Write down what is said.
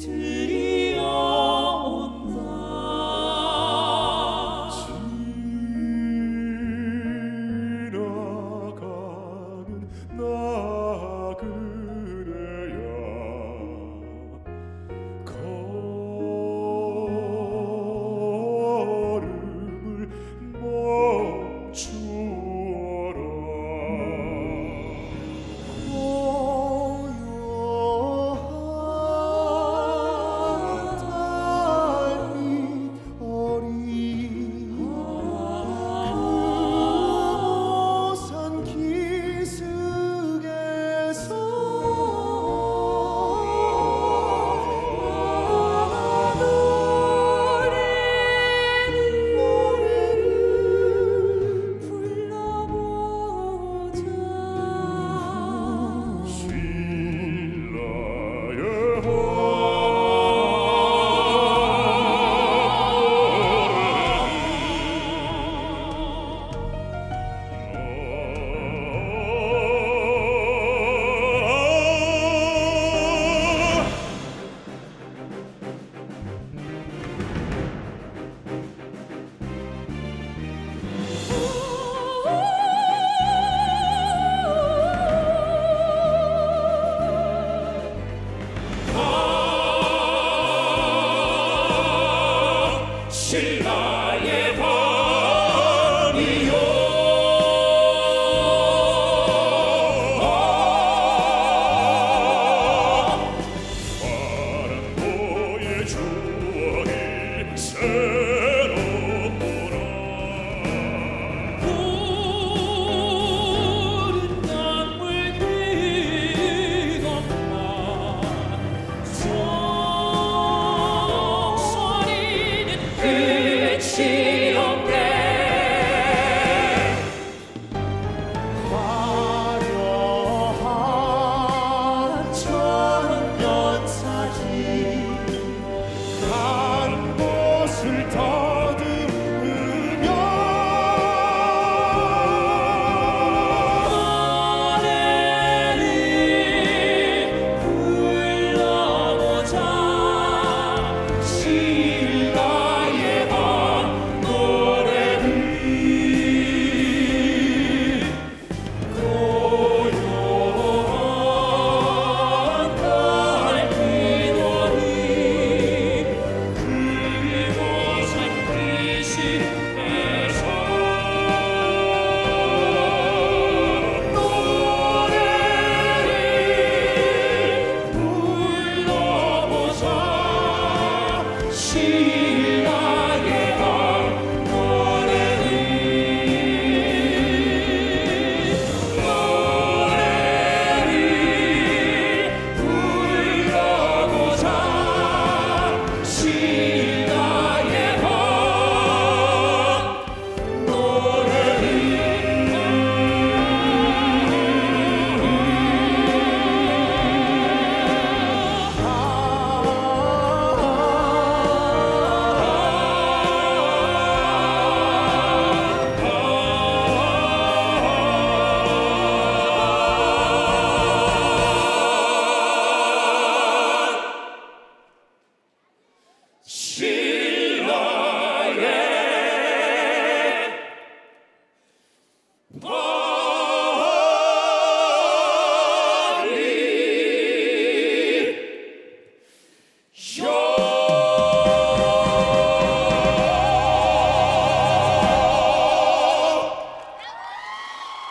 to 신라의